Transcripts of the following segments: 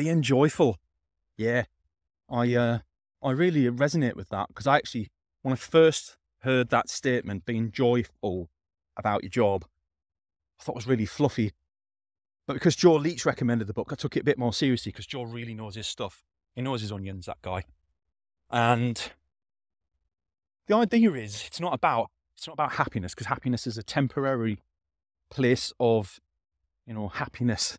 being joyful. Yeah, I uh, I really resonate with that because I actually, when I first heard that statement, being joyful about your job, I thought it was really fluffy. But because Joe Leach recommended the book, I took it a bit more seriously because Joe really knows his stuff. He knows his onions, that guy. And the idea is it's not about it's not about happiness because happiness is a temporary place of you know happiness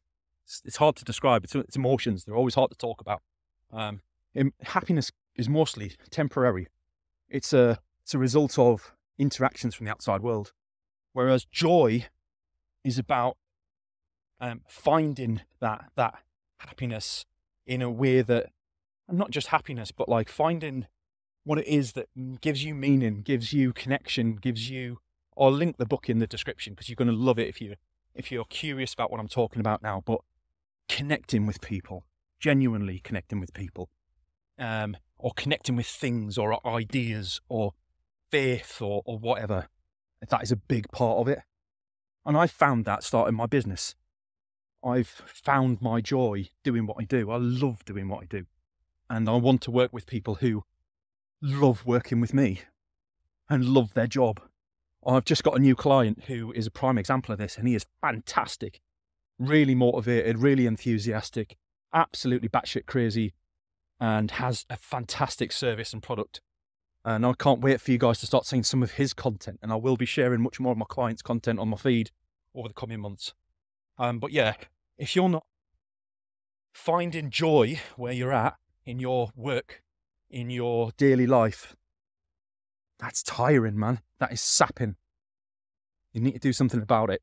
it's, hard to describe it's, it's, emotions they're always hard to talk about um, happiness is mostly temporary it's a it's a result of interactions from the outside world whereas joy is about um, finding that that happiness in a way that not just happiness but like finding what it is that gives you meaning, gives you connection, gives you. I'll link the book in the description because you're going to love it if you if you're curious about what I'm talking about now. But connecting with people, genuinely connecting with people, um, or connecting with things or ideas or faith or, or whatever, that is a big part of it. And I found that starting my business. I've found my joy doing what I do. I love doing what I do. And I want to work with people who love working with me and love their job. I've just got a new client who is a prime example of this, and he is fantastic, really motivated, really enthusiastic, absolutely batshit crazy, and has a fantastic service and product. And I can't wait for you guys to start seeing some of his content, and I will be sharing much more of my clients' content on my feed over the coming months. Um, but yeah, if you're not finding joy where you're at in your work in your daily life, that's tiring, man. That is sapping. You need to do something about it.